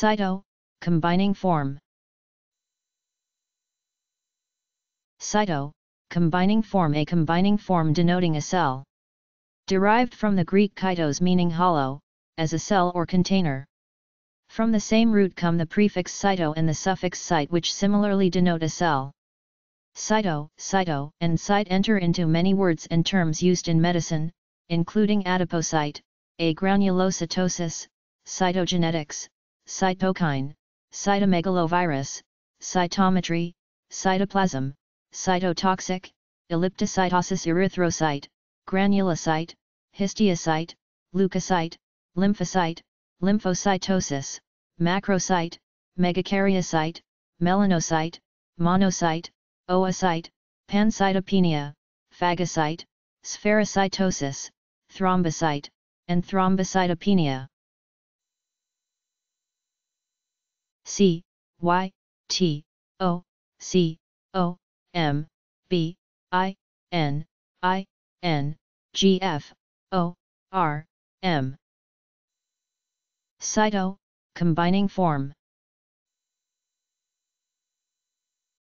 Cyto, combining form. Cyto, combining form A combining form denoting a cell. Derived from the Greek kytos meaning hollow, as a cell or container. From the same root come the prefix cyto and the suffix cyte which similarly denote a cell. Cyto, cyto, and cyte enter into many words and terms used in medicine, including adipocyte, agranulocytosis, cytogenetics, cytokine, cytomegalovirus, cytometry, cytoplasm, cytotoxic, elliptocytosis erythrocyte, granulocyte, histiocyte, leukocyte, lymphocyte, lymphocytosis, macrocyte, megakaryocyte, melanocyte, monocyte, oocyte, pancytopenia, phagocyte, spherocytosis, thrombocyte, and thrombocytopenia. C, Y, T, O, C, O, M, B, I, N, I, N, G, F, O, R, M. Cyto, combining form.